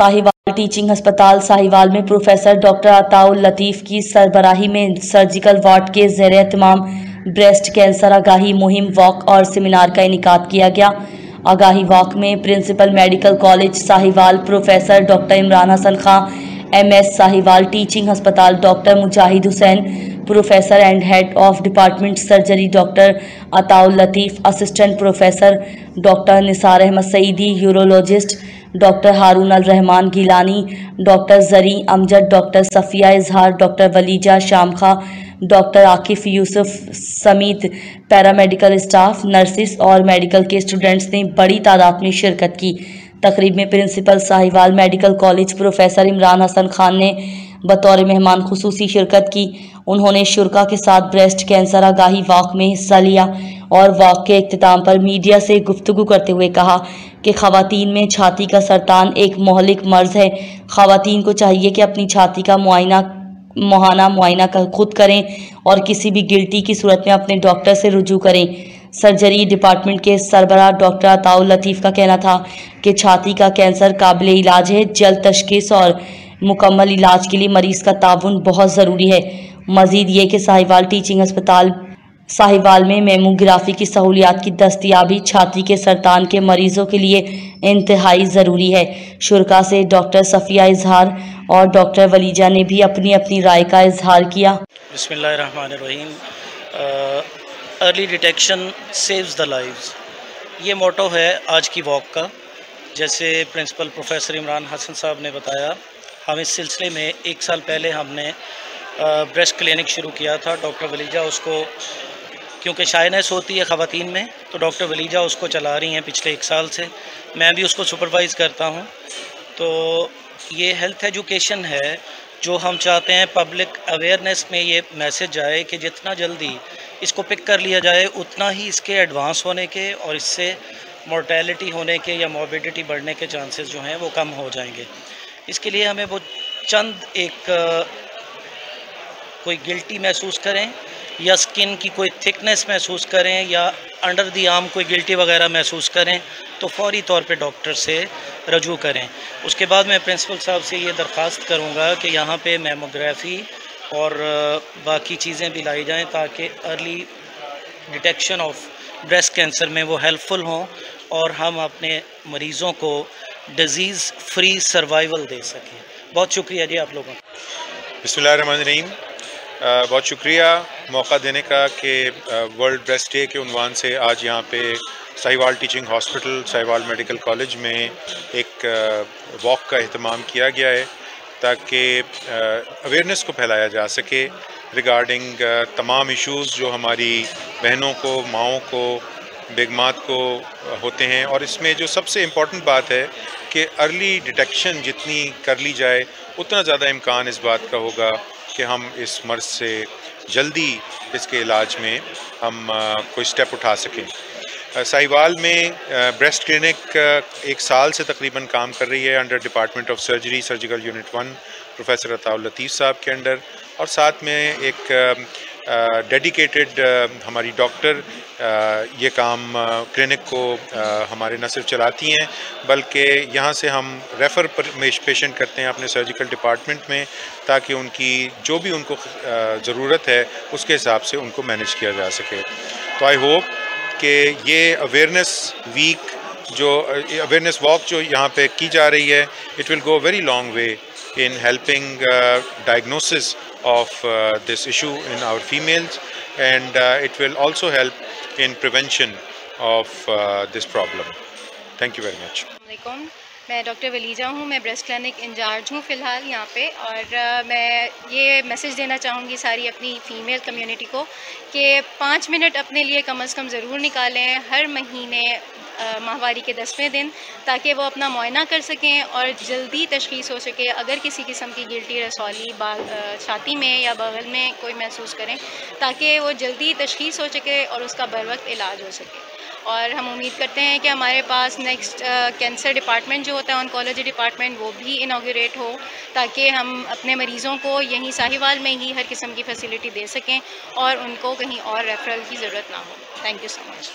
Sahiwal teaching अस्पताल साहिवाल में professor doctor Ataul लतीफ़ की सरबराही में सर्जिकल वार्ड के जेर एहतमाम ब्रेस्ट कैंसर, आगाही मुहिम वॉक और सेमिनार का इनका किया गया। आगाही वॉक में principal medical college Sahiwal professor doctor Imran Hasan Khan, M S Sahiwal teaching अस्पताल doctor Mujahid Hussain, professor and head of department surgery doctor Ataul Latif, assistant professor doctor Nisar Ahmad Saeedi, urologist doctor Haroon Al Rahman Gilani, doctor Zari Amjad, doctor Safia Izhar, doctor Valija Shamkha, doctor Akif Yusuf समेत, paramedical staff, nurses और medical के students ने बड़ी तादाद में शिरकत की। तकरीब में principal Sahiwal medical college professor Imran Hasan Khan ने बतौर मेहमान खसूसी शिरकत की। उन्होंने शुरा के साथ ब्रेस्ट कैंसर आगाही वॉक में हिस्सा लिया। और वॉक के अख्ताम पर मीडिया से गुफ्तु करते हुए कहा कि खातन में छाती का सरतान एक महलिक मर्ज है। खातन को चाहिए कि अपनी छाती का मुआयना, मुहाना, मुआयना कर, खुद करें और किसी भी गिल्टी की सूरत में अपने डॉक्टर से रुजू करें। सर्जरी डिपार्टमेंट के सरबरा डॉक्टर अताउल लतीफ़ का कहना था कि छाती का कैंसर काबिल इलाज है, जल्द तशखीस और मुकम्मल इलाज के लिए मरीज़ का ताउन बहुत ज़रूरी है। मजीद ये कि साहिवाल टीचिंग अस्पताल साहिवाल में मेमोग्राफी की सहूलियात की दस्तियाबी छाती के सरतान के मरीजों के लिए इंतहाई ज़रूरी है। शुरा से डॉक्टर सफ़िया इजहार और डॉक्टर वलीजा ने भी अपनी अपनी राय का इजहार किया। बसमीम early detection saves the lives ये मोटो है आज की वॉक का। जैसे प्रिंसिपल प्रोफेसर इमरान हसन साहब ने बताया, हम इस सिलसिले में एक साल पहले हमने ब्रेस्ट क्लिनिक शुरू किया था, डॉक्टर वलीजा उसको क्योंकि शाइनेस होती है ख़वान में तो डॉक्टर वलीजा उसको चला रही हैं पिछले एक साल से। मैं भी उसको सुपरवाइज़ करता हूँ। तो ये हेल्थ एजुकेशन है, जो हम चाहते हैं पब्लिक अवेयरनेस में ये मैसेज आए कि जितना जल्दी इसको पिक कर लिया जाए, उतना ही इसके एडवांस होने के और इससे मोर्टेलिटी होने के या मॉर्बिडिटी बढ़ने के चांसेस जो हैं वो कम हो जाएँगे। इसके लिए हमें वो चंद एक कोई गिल्टी महसूस करें। या स्किन की कोई थिकनेस महसूस करें या अंडर दी आर्म कोई गिल्टी वगैरह महसूस करें तो फौरी तौर पे डॉक्टर से रजू करें। उसके बाद मैं प्रिंसिपल साहब से ये दरख्वास्त करूँगा कि यहाँ पे मेमोग्राफी और बाकी चीज़ें भी लाई जाएँ ताकि early detection of breast cancer में वो हेल्पफुल हों और हम अपने मरीज़ों को डिज़ीज़ फ्री सर्वाइवल दे सकें। बहुत शुक्रिया जी आप लोगों का। रहीम बहुत शुक्रिया। मौका देने का कि वर्ल्ड ब्रेस्ट डे के उनवान से आज यहाँ पे Sahiwal teaching hospital, Sahiwal medical college में एक वॉक का अहतमाम किया गया है ताकि अवेयरनेस को फैलाया जा सके रिगार्डिंग तमाम इश्यूज़ जो हमारी बहनों को, माओं को बेगमात को होते हैं। और इसमें जो सबसे इंपॉर्टेंट बात है कि अर्ली डिटेक्शन जितनी कर ली जाए, उतना ज़्यादा इम्कान इस बात का होगा कि हम इस मर्ज़ से जल्दी इसके इलाज में हम कोई स्टेप उठा सकें। साहिवाल में ब्रेस्ट क्लिनिक एक साल से तकरीबन काम कर रही है under department of surgery surgical unit one professor Ataul Latif साहब के अंडर। और साथ में एक डेडिकेटेड हमारी डॉक्टर ये काम क्लिनिक को हमारे न सिर्फ़ चलाती हैं, बल्कि यहाँ से हम रेफ़र पेशेंट करते हैं अपने सर्जिकल डिपार्टमेंट में, ताकि उनकी, जो भी उनको ज़रूरत है, उसके हिसाब से उनको मैनेज किया जा सके। तो आई होप कि ये अवेयरनेस वीक जो अवेयरनेस वॉक जो यहाँ पे की जा रही है it will go very long way in helping diagnosis of uh, this issue in our females and uh, it will also help in prevention of uh, this problem. Thank you very much. मैं doctor वलीजा हूँ मैं breast clinic in charge हूँ फ़िलहाल यहाँ पे और मैं ये मैसेज देना चाहूँगी सारी अपनी फ़ीमेल कम्युनिटी को कि पाँच मिनट अपने लिए कम अज़ कम ज़रूर निकालें हर महीने माहवारी के दसवें दिन, ताकि वो अपना मुआयना कर सकें और जल्दी तशखीस हो सके। अगर किसी किस्म की गिल्टी, रसौली बाल छाती में या बगल में कोई महसूस करें, ताकि वो जल्दी तशखीस हो सके और उसका बर वक्त इलाज हो सके। और हम उम्मीद करते हैं कि हमारे पास नेक्स्ट कैंसर डिपार्टमेंट जो होता है ऑनकोलॉजी डिपार्टमेंट वो भी इनाग्रेट हो, ताकि हम अपने मरीज़ों को यहीं साहिवाल में ही हर किस्म की फैसिलिटी दे सकें और उनको कहीं और रेफरल की ज़रूरत ना हो। Thank you so much